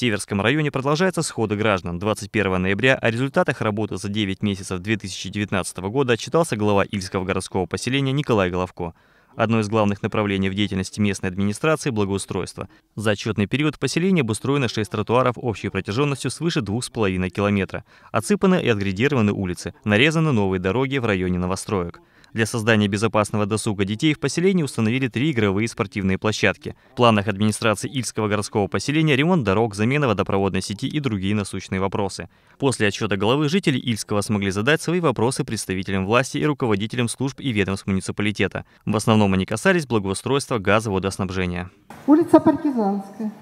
Северском районе продолжаются сходы граждан. 21 ноября о результатах работы за 9 месяцев 2019 года отчитался глава Ильского городского поселения Николай Головко. Одно из главных направлений в деятельности местной администрации – благоустройство. За отчетный период в поселении обустроено 6 тротуаров общей протяженностью свыше 2,5 километра. Отсыпаны и отгредированы улицы, нарезаны новые дороги в районе новостроек. Для создания безопасного досуга детей в поселении установили три игровые спортивные площадки. В планах администрации Ильского городского поселения ремонт дорог, замена водопроводной сети и другие насущные вопросы. После отчета головы жители Ильского смогли задать свои вопросы представителям власти и руководителям служб и ведомств муниципалитета. В основном они касались благоустройства газа водоснабжения. Улица Партизанская.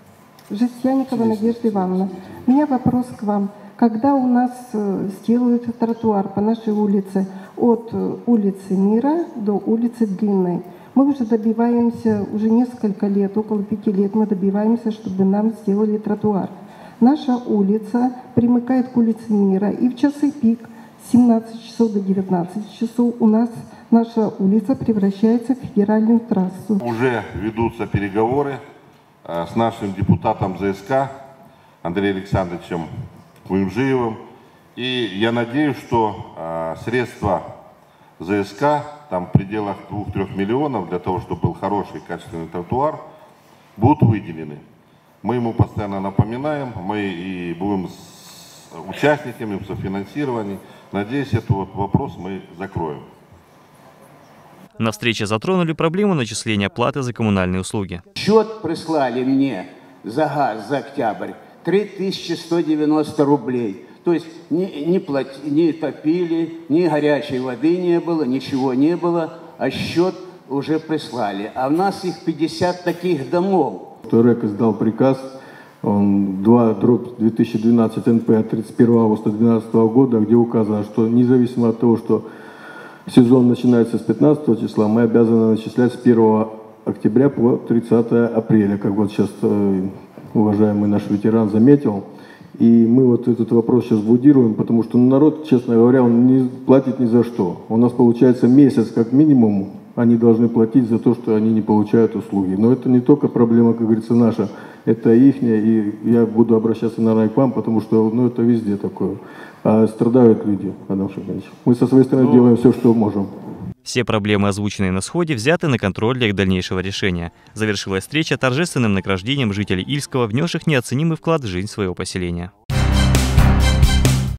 Жестяникова Надежда Ивановна. У меня вопрос к вам. Когда у нас э, сделают тротуар по нашей улице от э, улицы Мира до улицы Длинной, мы уже добиваемся, уже несколько лет, около пяти лет мы добиваемся, чтобы нам сделали тротуар. Наша улица примыкает к улице Мира, и в часы пик с 17 часов до 19 часов у нас наша улица превращается в федеральную трассу. Уже ведутся переговоры э, с нашим депутатом ЗСК Андреем Александровичем Куюмжиевым. И я надеюсь, что э, средства ЗСК, там в пределах 2-3 миллионов, для того, чтобы был хороший, качественный тротуар, будут выделены. Мы ему постоянно напоминаем, мы и будем с участниками в софинансировании. Надеюсь, этот вот вопрос мы закроем. На встрече затронули проблему начисления платы за коммунальные услуги. Счет прислали мне за газ за октябрь 3190 рублей. То есть не, не, плати, не топили, ни горячей воды не было, ничего не было, а счет уже прислали. А у нас их 50 таких домов. РЭК издал приказ, он 2 дробь 2012 НП от 31 августа 2012 года, где указано, что независимо от того, что сезон начинается с 15 числа, мы обязаны начислять с 1 октября по 30 апреля, как вот сейчас э, уважаемый наш ветеран заметил. И мы вот этот вопрос сейчас будируем, потому что народ, честно говоря, он не платит ни за что. У нас получается месяц как минимум, они должны платить за то, что они не получают услуги. Но это не только проблема, как говорится, наша, это ихняя, и я буду обращаться, наверное, к вам, потому что ну, это везде такое. А страдают люди, Адам Шахович. Мы со своей стороны ну, делаем все, что можем. Все проблемы, озвученные на сходе, взяты на контроль для их дальнейшего решения. Завершилась встреча торжественным награждением жителей Ильского, внесших неоценимый вклад в жизнь своего поселения.